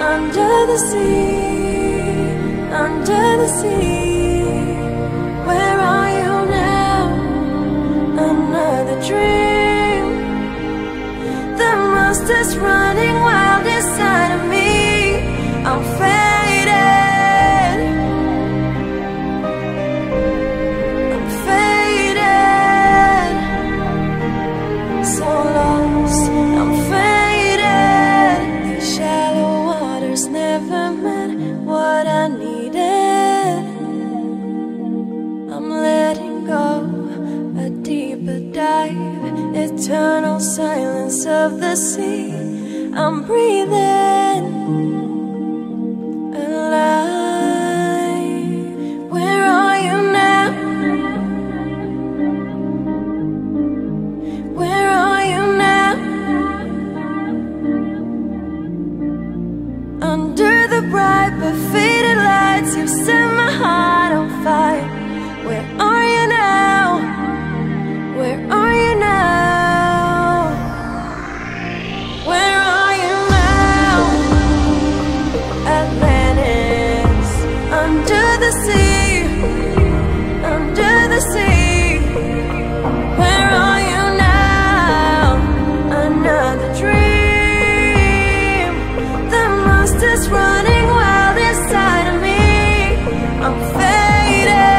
under the sea, under the sea. Where are you now? Another dream. The monster's running wild inside of me. I'm silence of the sea. I'm breathing alive. Where are you now? Where are you now? Under the bright but faded lights, you sent waiting